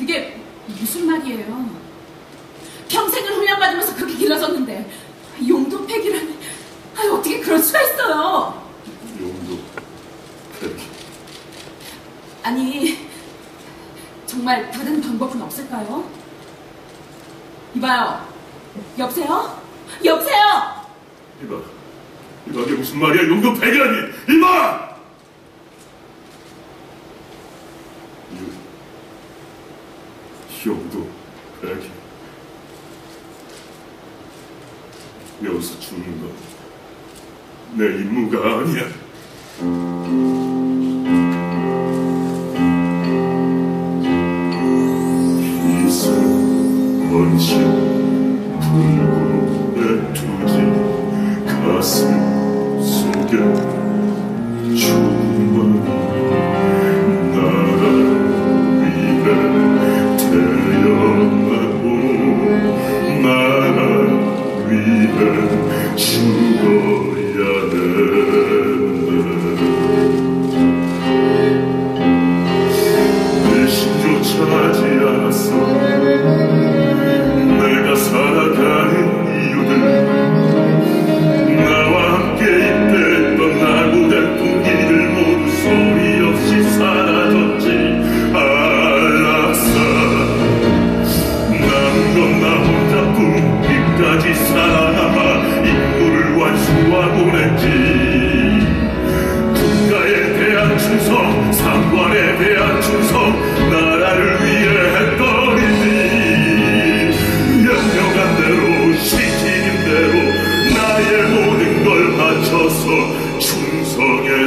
그게 무슨 말이에요? 평생을 훈련받으면서 그렇게 길러졌는데 용도팩이라니 아유 어떻게 그럴 수가 있어요? 용도 팩. 아니 정말 다른 방법은 없을까요? 이봐요 여보세요? 여보세요? 이봐, 이봐 이게 무슨 말이야? 용도 팩이라니! 이봐! 유, 용도 팩. 여기서 죽는 건 내 임무가 아니야. 희생, 원신, 불구에 두지 가슴 속에 충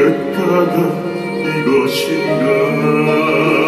대가가 이것인가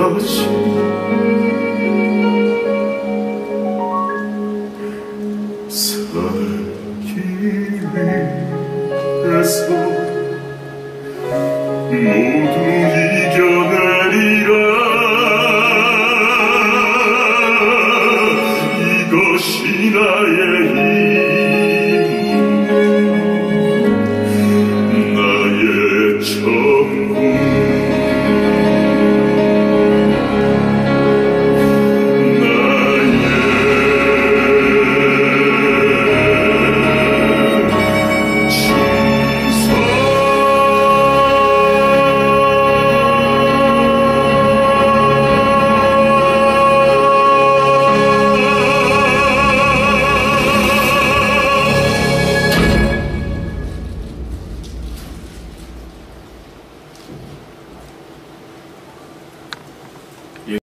또 다시 살기 위해서 모두 이겨내리라. 이것이 나의